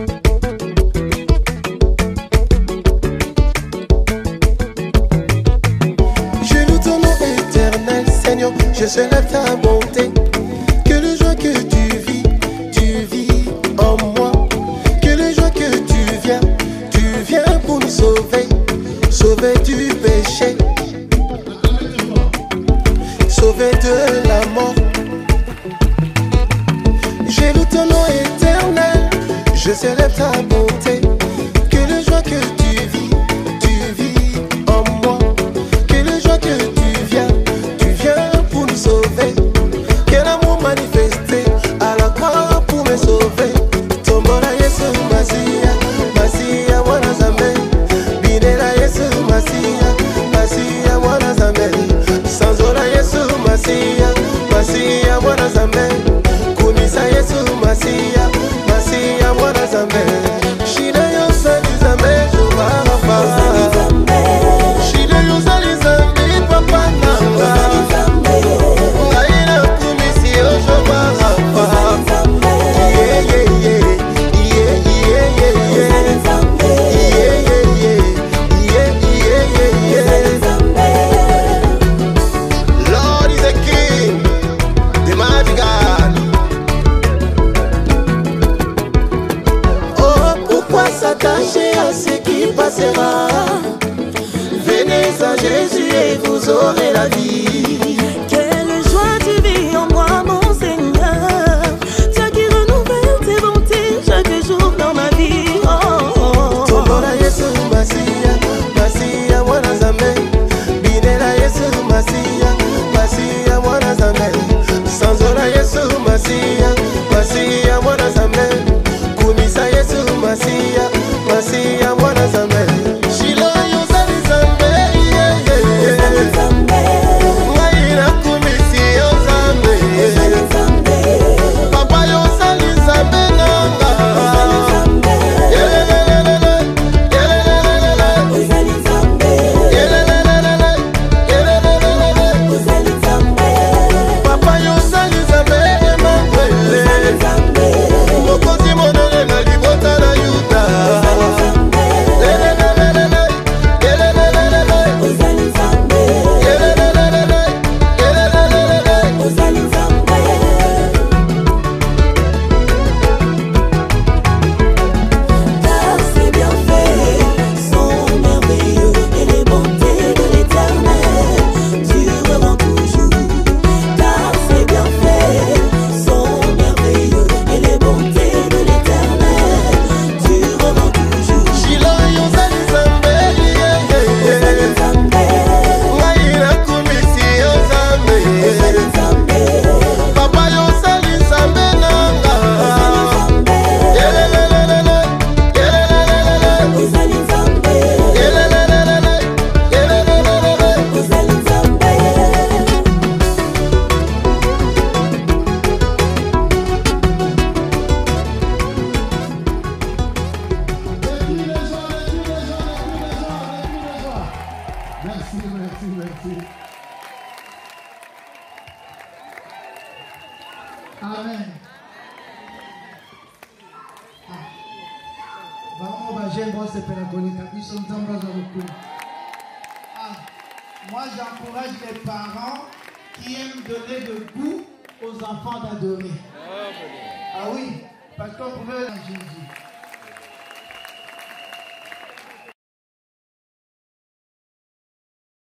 je nous demande éternel Seigneur, je célèbre ta bonté. Que le joie que tu vis, tu vis en moi. Que le joie que tu viens, tu viens pour nous sauver, sauver du péché, sauver de Je serai ta beauté. à ce qui passera. Venez à Jésus et vous aurez la vie. Merci, merci, merci. Amen. Vraiment, ah. j'aime sepela konika biso nzambe aza lokolo moi j'encourage les parents qui aiment donner le goût aux enfants d'adorer ah oui parce qu'on pouvait Jésus